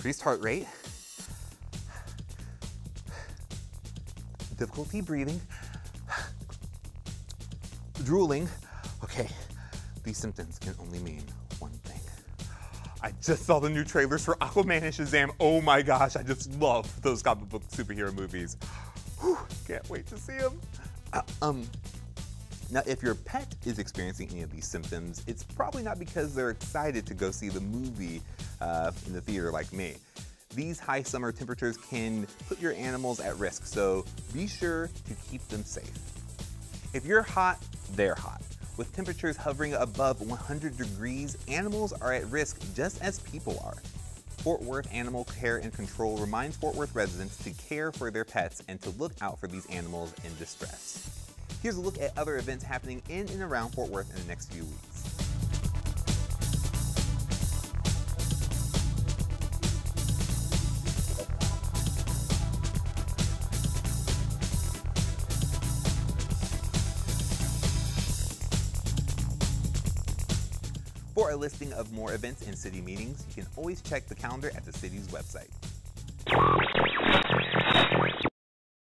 increased heart rate, difficulty breathing, drooling. Okay, these symptoms can only mean one thing. I just saw the new trailers for Aquaman and Shazam. Oh my gosh, I just love those comic book superhero movies. Whew, can't wait to see them. Uh, um, now, if your pet is experiencing any of these symptoms, it's probably not because they're excited to go see the movie uh, in the theater like me. These high summer temperatures can put your animals at risk, so be sure to keep them safe. If you're hot, they're hot. With temperatures hovering above 100 degrees, animals are at risk just as people are. Fort Worth Animal Care and Control reminds Fort Worth residents to care for their pets and to look out for these animals in distress. Here's a look at other events happening in and around Fort Worth in the next few weeks. For a listing of more events and city meetings, you can always check the calendar at the city's website.